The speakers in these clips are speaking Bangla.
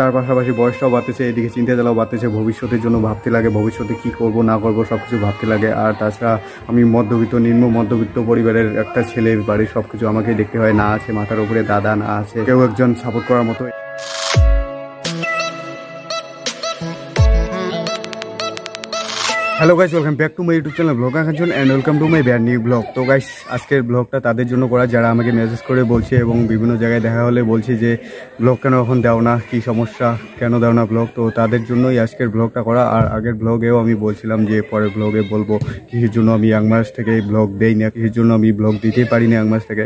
তার পাশাপাশি বয়সটাও বাড়তেছে, এদিকে চিন্তাধারাও বাড়তেছে, ভবিষ্যতের জন্য ভাবতে লাগে, ভবিষ্যতে কি করব, না করব সব কিছু ভাবতে লাগে। আর তাছাড়া আমি মধ্যবিত্ত, নিম্ন মধ্যবিত্ত পরিবারের একটা ছেলে, বাড়ির সব কিছু আমাকে দেখতে হয়, না আছে মাথার উপরে দাদা, না আছে কেউ একজন সাপোর্ট করার মতো। Hello guys welcome back to my YouTube channel vlog Akanchan and welcome to my bad new vlog তো গাইস আজকের ব্লগটা তাদের জন্য করা। যারা আমাকে মেসেজ করে বলছে এবং বিভিন্ন জায়গায় দেখা হলে বলছে যে ব্লগ কেন এখন দাও না? কী সমস্যা? কেন দাও না ব্লগ তো, তাদের জন্যই আজকের ব্লগটা করা। আর আগের ব্লগেও আমি বলছিলাম যে, পরের ব্লগে বলব কিসের জন্য আমি ইয়াংমাস থেকে ব্লগ দেই না কিসের জন্য আমি ব্লগ দিতে পারি না ইয়াংমাস থেকে।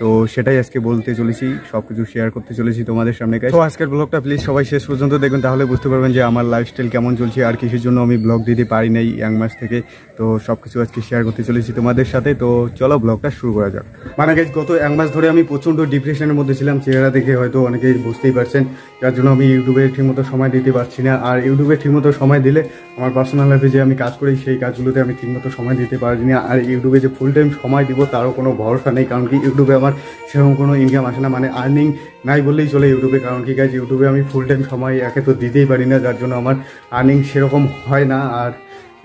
তো, সেটাই আজকে বলতে চলেছি সব কিছু শেয়ার করতে চলেছি তোমাদের সামনে, guys। তো, আজকের ব্লগটা প্লিজ সবাই শেষ পর্যন্ত দেখবেন, তাহলে বুঝতে পারবেন যে আমার লাইফস্টাইল কেমন চলছে, আর কিসের জন্য আমি ব্লগ দিতে পারি নাই। ইয়াং মাস থেকে। তো সব কিছু আজকে শেয়ার করতে চলেছি তোমাদের সাথে। তো চলো ব্লগটা শুরু করা যাক। মানে গেছ গত এক মাস ধরে আমি প্রচণ্ড ডিপ্রেশনের মধ্যে ছিলাম। চেহারা দেখে হয়তো অনেকেই বুঝতেই পারছেন। যার জন্য আমি ইউটিউবে ঠিকমতো সময় দিতে পারছি না। আর ইউটিউবে ঠিকমতো সময় দিলে আমার পার্সোনাল লাইফে যে আমি কাজ করি, সেই কাজগুলোতে আমি ঠিকমতো সময় দিতে পারি না আর ইউটিউবে যে ফুল টাইম সময় দিব, তারও কোনো ভরসা নেই। কারণ কি ইউটিউবে আমার সেরকম কোনো ইনকাম আসে না। মানে আর্নিং নাই বললেই চলে ইউটিউবে কারণ কি গাছ ইউটিউবে আমি ফুল টাইম সময় একে তো দিতেই পারি না। যার জন্য আমার আর্নিং সেরকম হয় না। আর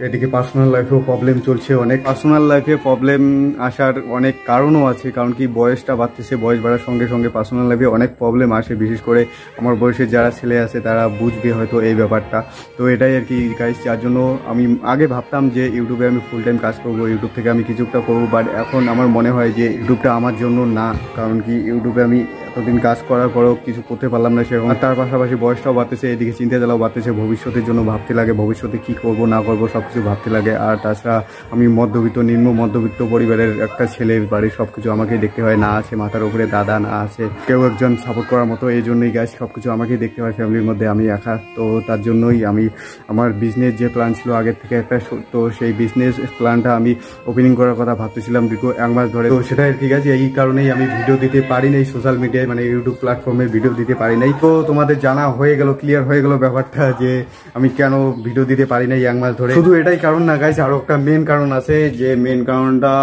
এদিকে পার্সোনাল লাইফেও প্রবলেম চলছে অনেক। পার্সোনাল লাইফে প্রবলেম আসার অনেক কারণও আছে, কারণ কি বয়সটা বাড়তেছে, বয়স বাড়ার সঙ্গে সঙ্গে পার্সোনাল লাইফে অনেক প্রবলেম আসে, বিশেষ করে আমার বয়সের যারা ছেলে আছে তারা বুঝবে হয়তো এই ব্যাপারটা। তো এটাই আর কি গাইস যার জন্য আমি আগে ভাবতাম যে ইউটিউবে আমি ফুল টাইম কাজ করব ইউটিউব থেকে আমি কিছুটা করব বাট এখন আমার মনে হয় যে ইউটিউবটা আমার জন্য না, কারণ কি ইউটিউবে আমি এতদিন কাজ করার পরেও কিছু করতে পারলাম না সেরকম। তার পাশাপাশি বয়সটাও বাড়তেছে, এদিকে চিন্তা চিন্তাধারাও বাড়তেছে, ভবিষ্যতের জন্য ভাবতে লাগে, ভবিষ্যতে কি করব, না করব সব কিছু ভাবতে লাগে। আর তাছাড়া আমি মধ্যবিত্ত, নিম্ন মধ্যবিত্ত পরিবারের একটা ছেলে বাড়ির সব কিছু আমাকেই দেখতে হয়। না আছে মাথার উপরে, দাদা না আছে। কেউ একজন সাপোর্ট করার মতো এই জন্যই গাছ সব কিছু আমাকেই দেখতে হয় ফ্যামিলির মধ্যে। আমি একা, তো তার জন্যই আমি আমার বিজনেস যে প্ল্যান ছিল আগের থেকে একটা তো সেই বিজনেস প্ল্যানটা আমি ওপেনিং করার কথা ভাবতেছিলাম দীর্ঘ এক মাস ধরে। তো সেটাই ঠিক আছে এই কারণেই আমি ভিডিও দিতে পারি নাই সোশ্যাল মিডিয়ায় মানে ইউটিউব প্ল্যাটফর্মে ভিডিও দিতে পারি নাই। তো তোমাদের জানা হয়ে গেল ক্লিয়ার হয়ে গেল ব্যাপারটা যে আমি কেন ভিডিও দিতে পারি নাই এক মাস ধরে। শুধু এটাই কারণ না গাইছে আরও একটা মেন কারণ আছে যে মেন কারণটা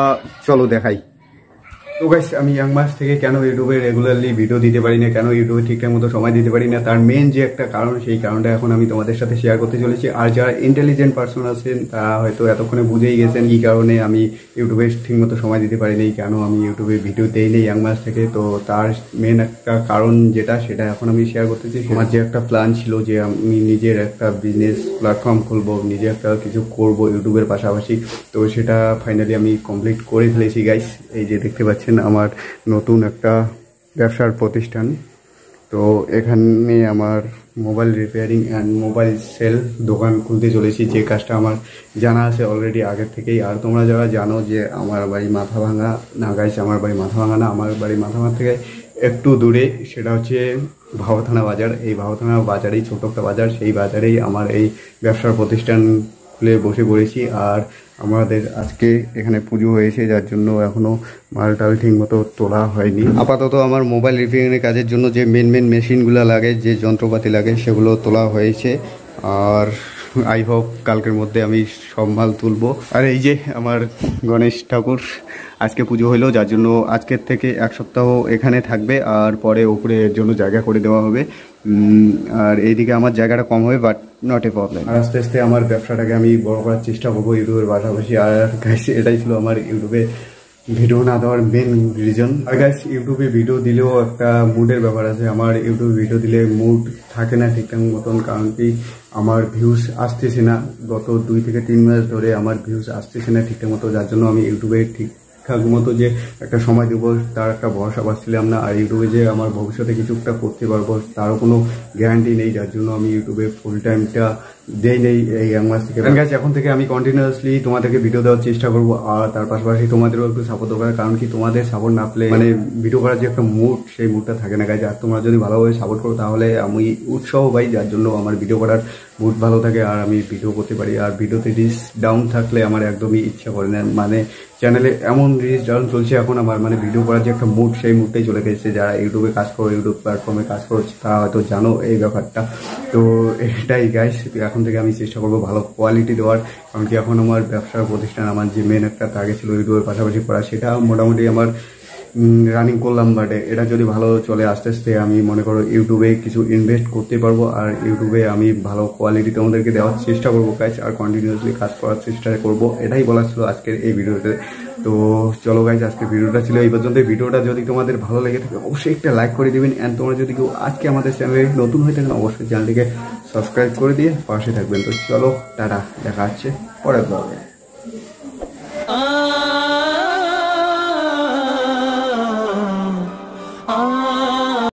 চলো দেখাই। তো গাইস আমি ইয়াং মাস থেকে কেন ইউটিউবে রেগুলারলি ভিডিও দিতে পারি না, কেন ইউটিউবে ঠিকঠাক মতো সময় দিতে পারি না, তার মেন যে একটা কারণ, সেই কারণটা এখন আমি তোমাদের সাথে শেয়ার করতে চলেছি। আর যারা ইন্টেলিজেন্ট পার্সন আছেন, তারা হয়তো এতক্ষণে বুঝেই গেছেন কি কারণে আমি ইউটিউবে ঠিকমতো সময় দিতে পারি নাই কেন আমি ইউটিউবে ভিডিও দেই নেই ইয়াং মাস থেকে। তো তার মেন একটা কারণ যেটা, সেটা এখন আমি শেয়ার করতেছি। আমার যে একটা প্ল্যান ছিল যে আমি নিজের একটা বিজনেস প্ল্যাটফর্ম খুলবো, নিজে একটা কিছু করব ইউটিউবের পাশাপাশি, তো সেটা ফাইনালি আমি কমপ্লিট করে ফেলেছি গাইস এই যে দেখতে পাচ্ছেন আমার নতুন একটা ব্যবসার প্রতিষ্ঠান। তো এখানে আমার mobile repairing and mobile sale দোকান খুলতে চলেছি, যে কাজটা আমার জানা আছে অলরেডি আগের থেকেই। আর তোমরা যারা জানো যে আমার বাড়ি মাথা ভাঙা না গাইস আমার বাড়ি মাথা ভাঙা না, আমার বাড়ি মাথা ভাঙা থেকে একটু দূরে, সেটা হচ্ছে ভাওথানা বাজার। এই ভাওথানা বাজারেই ছোট একটা বাজার, সেই বাজারেই আমার এই ব্যবসার প্রতিষ্ঠান খুলে বসে পড়েছি আর আমাদের আজকে এখানে পুজো হয়েছে, যার জন্য এখনও মালটাল ঠিক মতো তোলা হয়নি। আপাতত আমার মোবাইল রিপেয়ারিংয়ের কাজের জন্য যে মেন মেন মেশিনগুলো লাগে, যে যন্ত্রপাতি লাগে, সেগুলো তোলা হয়েছে। আর আই হোপ কালকের মধ্যে আমি সব মাল তুলবো। আর এই যে আমার গণেশ ঠাকুর, আজকে পুজো হলো, যার জন্য আজকের থেকে এক সপ্তাহ এখানে থাকবে, আর পরে উপরে এর জন্য জায়গা করে দেওয়া হবে। আর এইদিকে আমার জায়গাটা কম হবে বাট নট এ প্রবলেম আর আস্তে আস্তে আমার ব্যবসাটাকে আমি বড় করার চেষ্টা করব ইউটিউবের পাশাপাশি। আর এটাই ছিল আমার ইউটিউবে ভিডিও না দেওয়ার মেন রিজন আর গাইস ইউটিউবে ভিডিও দিলেও একটা মুডের ব্যাপার আছে। আমার ইউটিউবে ভিডিও দিলে মুড থাকে না ঠিকঠাক মতন, কারণ কি আমার ভিউজ আসতেছে না। গত দুই থেকে তিন মাস ধরে আমার ভিউজ আসতেছে না ঠিকঠাক মতো। যার জন্য আমি ইউটিউবে ঠিকঠাক মতো যে একটা সময় দেবো, তার একটা ভরসা পাচ্ছিলাম না। আর ইউটিউবে যে আমার ভবিষ্যতে কিছু একটা করতে পারব, তারও কোনো গ্যারান্টি নেই। যার জন্য আমি ইউটিউবে ফুল টাইমটা দেই নেই এই এক মাস থেকে। গাছ এখন থেকে আমি কন্টিনিউয়াসলি তোমাদেরকে ভিডিও দেওয়ার চেষ্টা করব। আর তার পাশাপাশি তোমাদেরও একটু সাপোর্ট দরকার, কারণ কি তোমাদের সাপোর্ট না পেলে মানে ভিডিও করার যে একটা মুড সেই মুডটা থাকে না গাছ আর তোমরা যদি ভালোভাবে সাপোর্ট করো, তাহলে আমি উৎসাহ পাই, যার জন্য আমার ভিডিও করার মুড ভালো থাকে আর আমি ভিডিও করতে পারি। আর ভিডিওতে রিচ ডাউন থাকলে আমার একদমই ইচ্ছা করে না। মানে চ্যানেলে এমন রিচ ডাউন চলছে এখন আমার মানে ভিডিও করার যে একটা মুড সেই মুডটাই চলে গেছে। যারা ইউটিউবে কাজ করো ইউটিউব প্ল্যাটফর্মে কাজ করো, তারা হয়তো জানো এই ব্যাপারটা। তো এটাই গাইস এখন থেকে আমি চেষ্টা করব ভালো কোয়ালিটি দেওয়ার। কারণ কি এখন আমার ব্যবসার প্রতিষ্ঠান, আমার যে মেন একটা টার্গেট ছিল ইউটিউবের পাশাপাশি করা, সেটা মোটামুটি আমার রানিং করলাম বাট এটা যদি ভালো চলে আস্তে আস্তে আমি মনে করো ইউটিউবে কিছু ইনভেস্ট করতে পারব, আর ইউটিউবে আমি ভালো কোয়ালিটি তোমাদেরকে দেওয়ার চেষ্টা করব গাইজ আর কন্টিনিউসলি কাজ করার চেষ্টা করব। এটাই বলার ছিল আজকের এই ভিডিওতে। তো চলো গাইজ আজকে ভিডিওটা ছিল এই পর্যন্ত ভিডিওটা যদি তোমাদের ভালো লেগে থাকে, অবশ্যই একটা লাইক করে দিবেন। অ্যান্ড তোমরা যদি কেউ আজকে আমাদের চ্যানেলে নতুন হয়ে থাকেন, অবশ্যই চ্যানেলটিকে সাবস্ক্রাইব করে দিয়ে পাশে থাকবেন। তো চলো, টাটা, দেখা হচ্ছে পরের ব্লগে